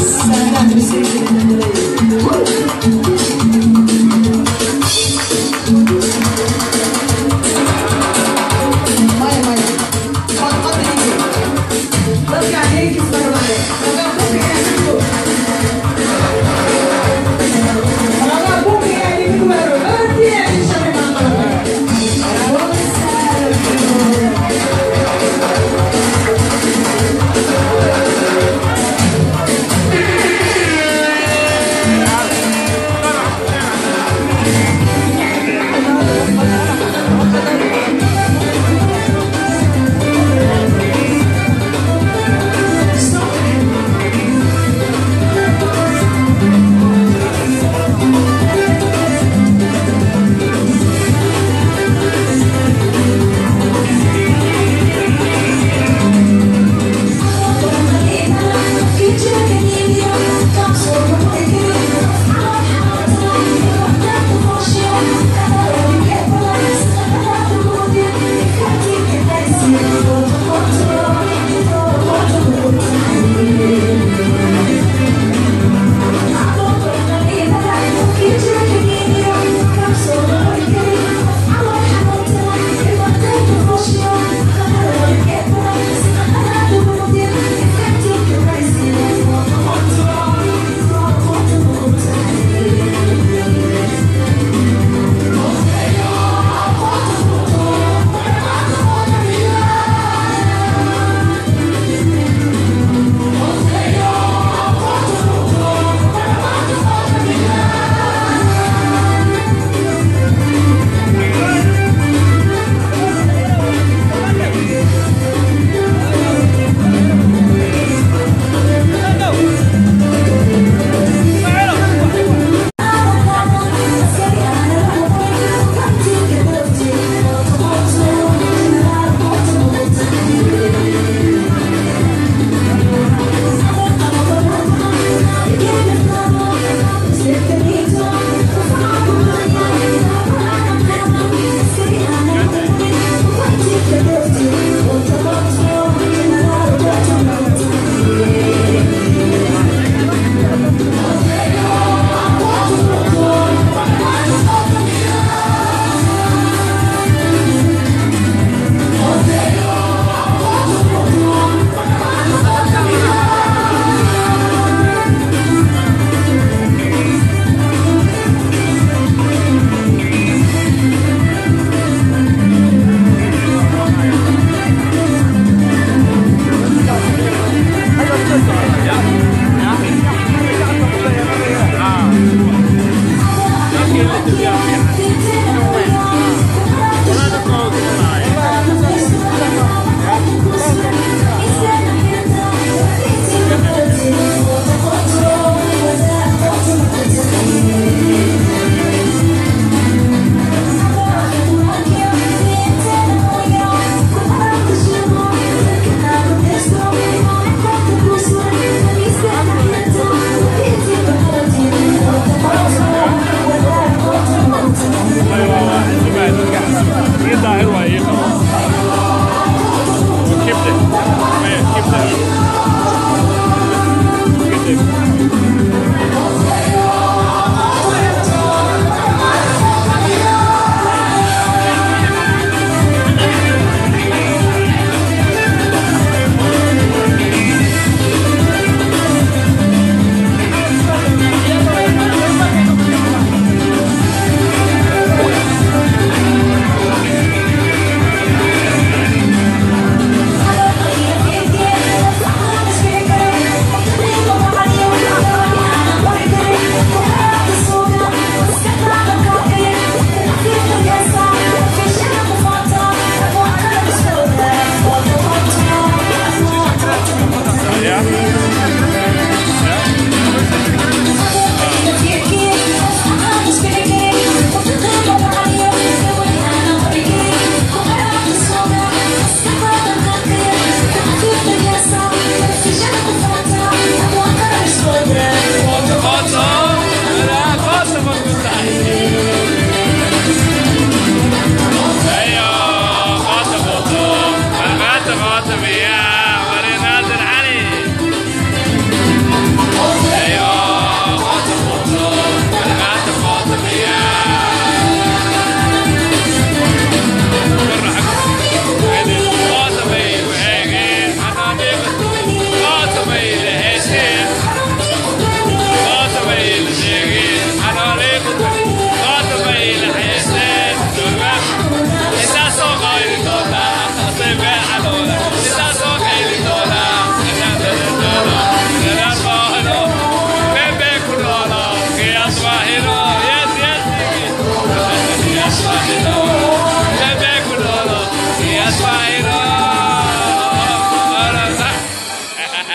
Sana, the sana,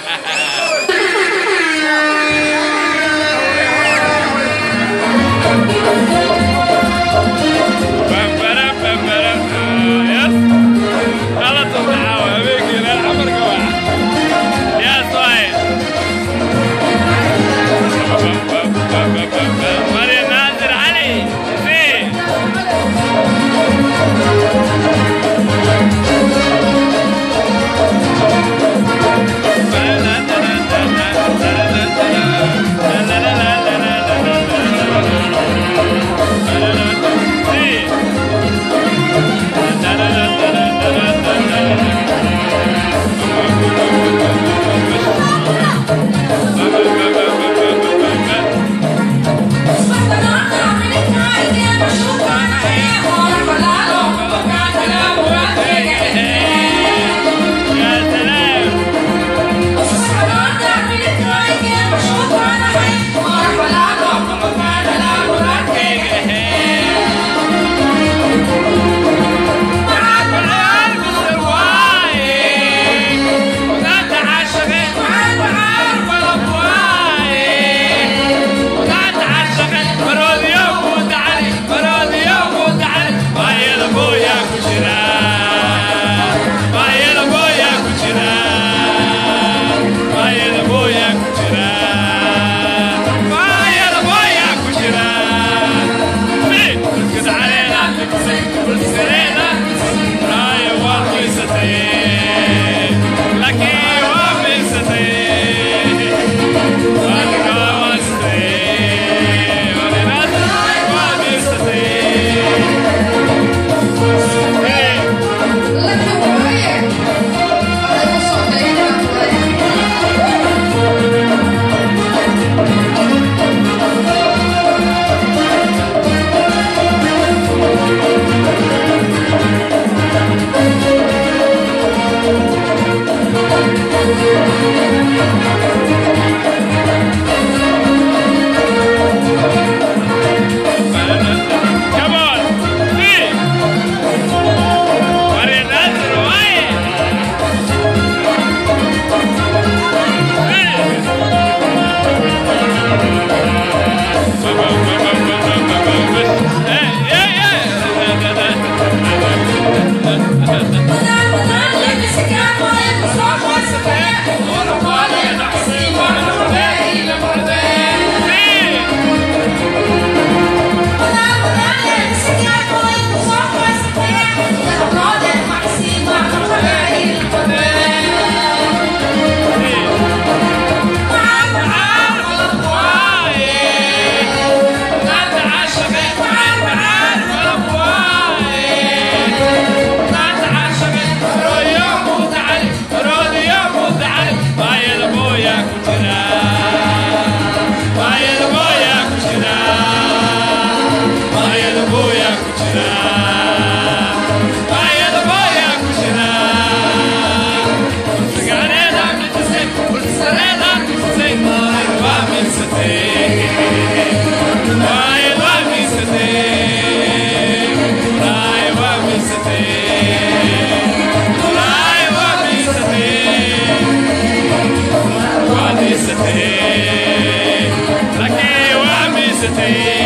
Yeah. to take.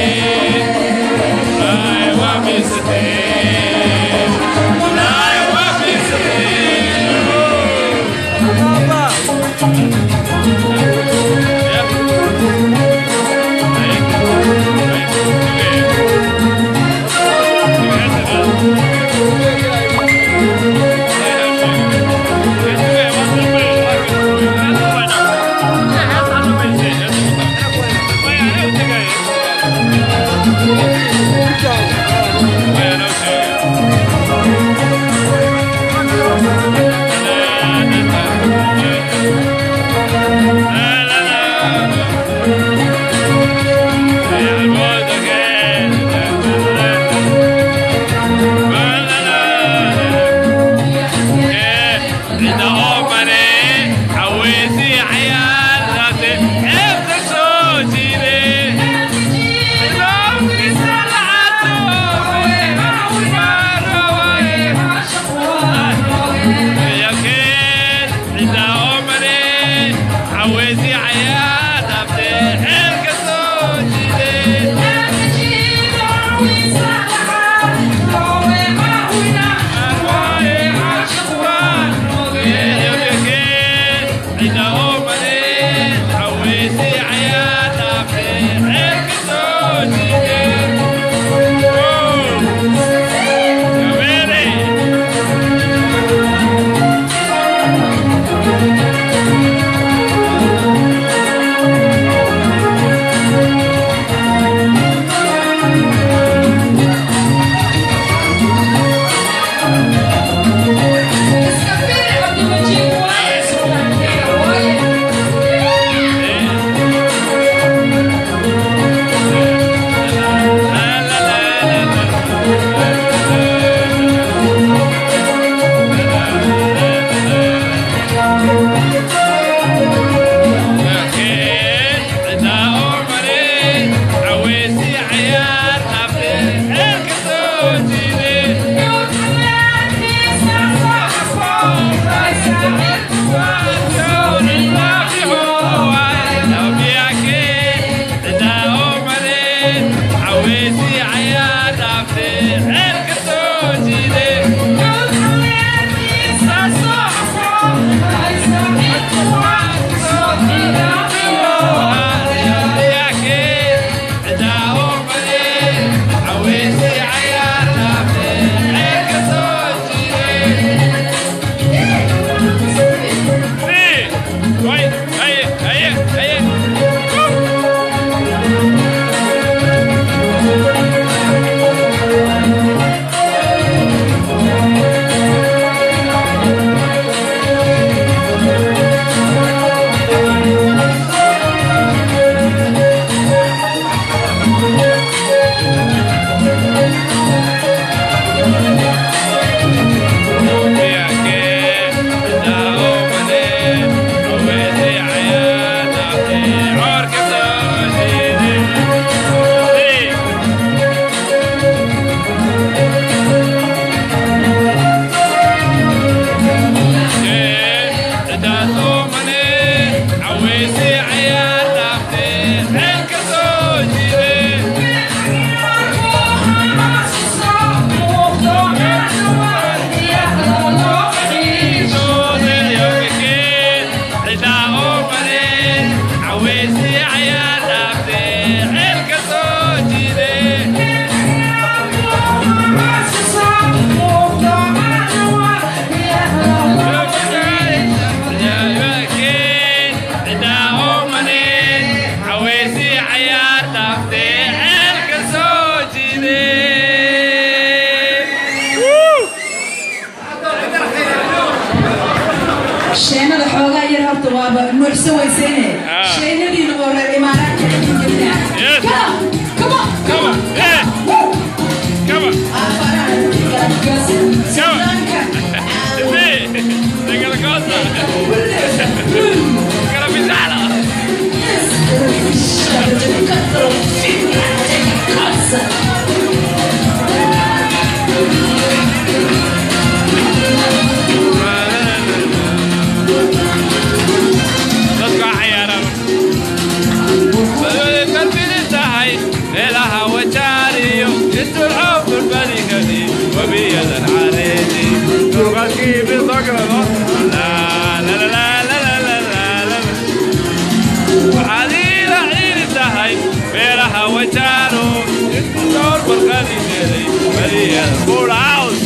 فرحة وجعلوا الدكتور بالغالي جري مليا الفول عاوز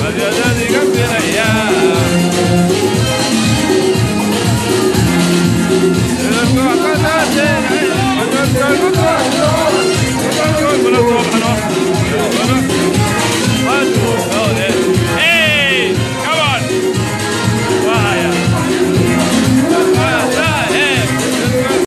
مليا جري قد Oh,